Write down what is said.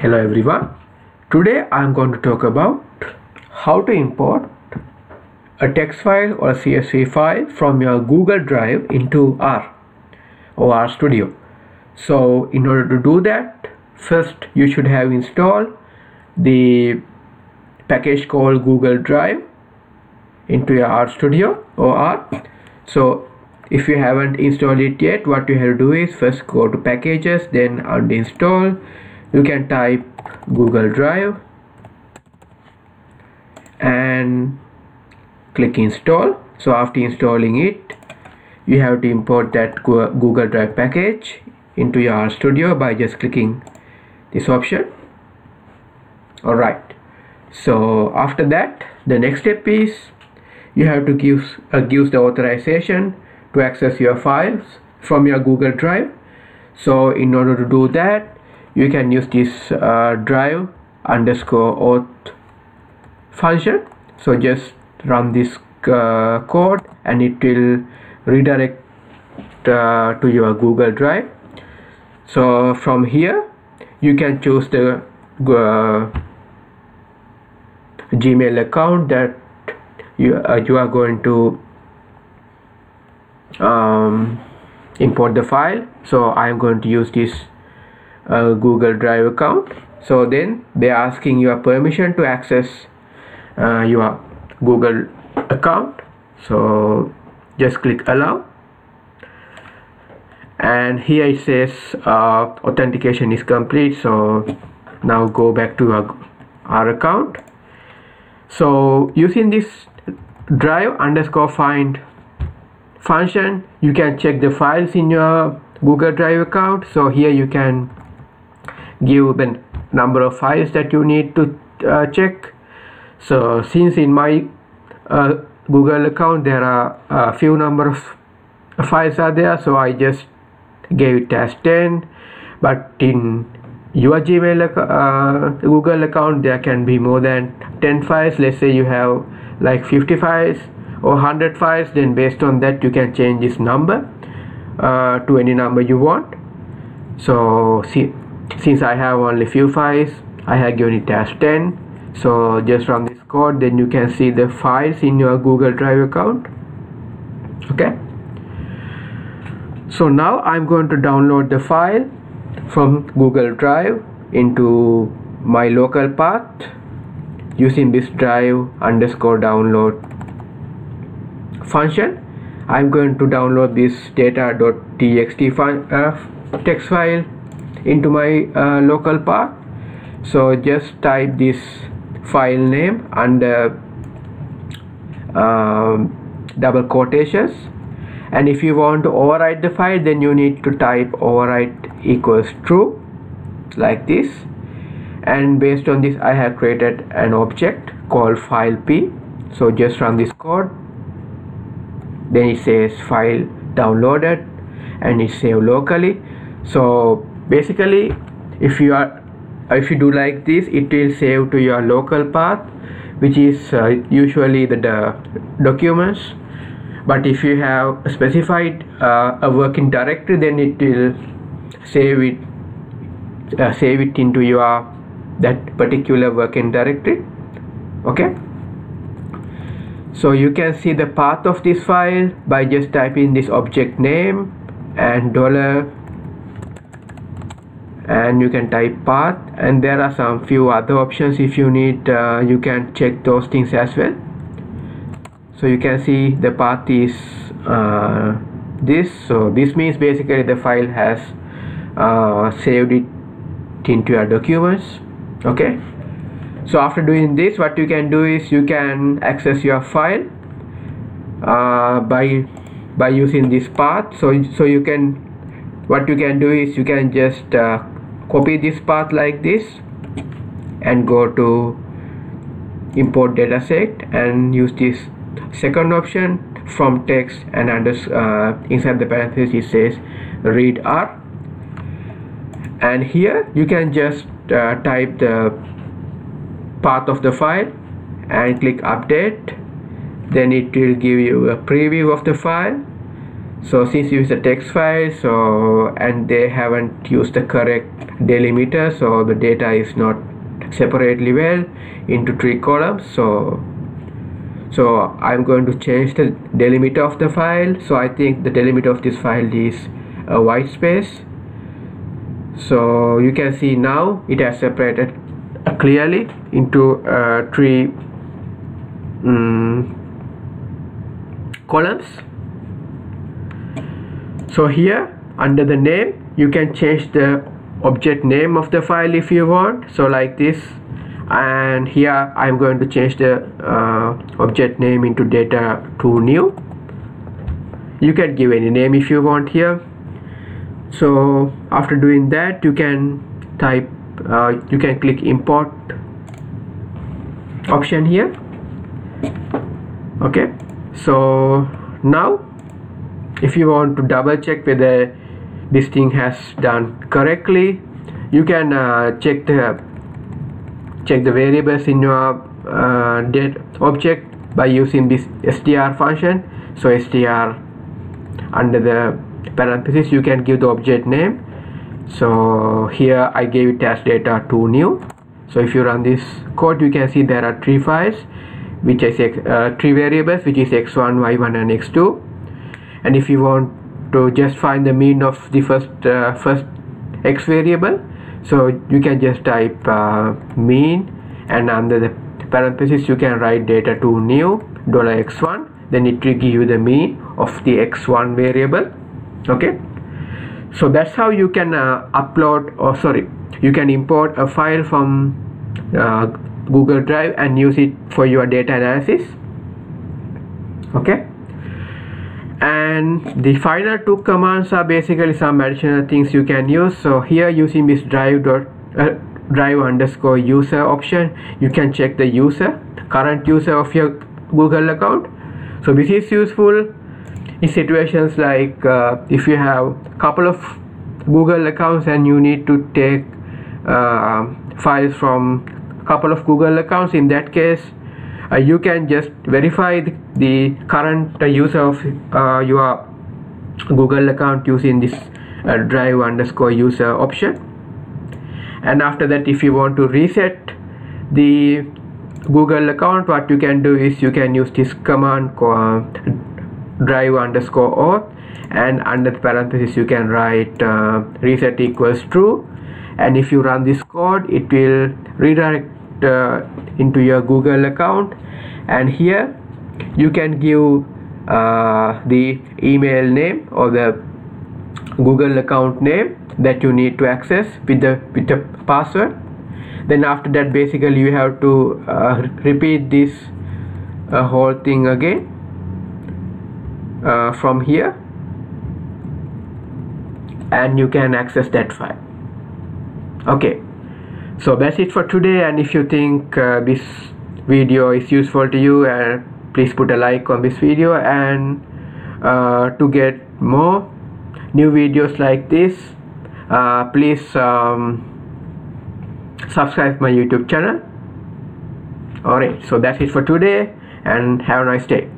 Hello everyone. Today I am going to talk about how to import a text file or a CSV file from your Google Drive into R or r studio So in order to do that, first you should have installed the package called Google Drive into your r studio or R. So if you haven't installed it yet, what you have to do is first go to packages, then uninstall. You can type Google Drive and click install. So after installing it, you have to import that Google Drive package into your RStudio by just clicking this option. Alright, so after that, the next step is you have to give, uh, give the authorization to access your files from your Google Drive. So in order to do that, you can use this uh, drive underscore auth function. So just run this uh, code and it will redirect uh, to your Google Drive. So from here, you can choose the uh, Gmail account that you, uh, you are going to um, import the file so I'm going to use this uh, Google Drive account. So then they're asking your permission to access uh, your Google account. So just click allow. And here it says uh, authentication is complete. So now go back to our, our account. So using this drive underscore find function you can check the files in your Google Drive account. So here you can give the number of files that you need to uh, check. So since in my uh, Google account there are a few number of files are there so I just gave it as 10 but in your Gmail uh, Google account there can be more than 10 files. Let's say you have like 50 files or 100 files then based on that you can change this number uh, to any number you want. So see, since I have only few files I have given it as 10 so just run this code then you can see the files in your Google Drive account. Okay? So now I'm going to download the file from Google Drive into my local path using this drive underscore download function. I'm going to download this data.txt file, uh, text file into my uh, local path so just type this file name under um, double quotations. And if you want to overwrite the file then you need to type overwrite equals true like this. And based on this I have created an object called file p. So just run this code. Then it says file downloaded and it's saved locally. So basically if you are if you do like this it will save to your local path which is uh, usually the, the, documents. But if you have specified uh, a working directory then it will save it uh, save it into your that particular working directory. Okay? So you can see the path of this file by just typing this object name and dollar and you can type path and there are some few other options. If you need uh, you can check those things as well. So you can see the path is uh, this. So this means basically the file has uh, saved it into your documents. Okay? So after doing this what you can do is you can access your file uh, by by using this path. So so you can what you can do is you can just uh, copy this path like this and go to import dataset and use this second option. From text and under uh, inside the parenthesis it says readr. And here you can just uh, type the path of the file and click update. Then it will give you a preview of the file so since you use a text file so and they haven't used the correct delimiter so the data is not separately well into three columns. So so I'm going to change the delimiter of the file. So I think the delimiter of this file is a white space. So you can see now it has separated clearly into uh, three um, columns so here under the name you can change the object name of the file if you want. So like this. And here I'm going to change the uh, object name into data to new. You can give any name if you want here. So after doing that you can type uh, you can click import option here. Okay. So now if you want to double check whether this thing has done correctly you can uh, check the check the variables in your uh, date object by using this str function. So str under the parenthesis you can give the object name. So here I gave it as data to new. So if you run this code you can see there are three files which is uh, three variables which is x1 y1 and x2 and if you want to just find the mean of the first uh, first x variable so you can just type uh, mean and under the parenthesis you can write data to new dollar x1 then it will give you the mean of the x1 variable okay? So that's how you can uh, upload or sorry you can import a file from uh, Google Drive and use it for your data analysis okay and the final two commands are basically some additional things you can use. So here using this drive dot uh, drive underscore user option you can check the user current user of your Google account. So this is useful in situations like uh, if you have a couple of Google accounts and you need to take uh, files from a couple of Google accounts. In that case you can just verify the, current user of uh, your Google account using this uh, drive underscore user option. And after that if you want to reset the Google account what you can do is you can use this command drive underscore auth. And under the parenthesis you can write uh, reset equals true. And if you run this code it will redirect uh, into your google account. And here you can give uh, the email name or the google account name that you need to access with the with the password. Then after that basically you have to uh, repeat this uh, whole thing again uh, from here. And you can access that file. Okay so that's it for today. And if you think uh, this video is useful to you uh, please put a like on this video. And uh, to get more new videos like this uh, please um, subscribe my youtube channel. Alright so that's it for today. And have a nice day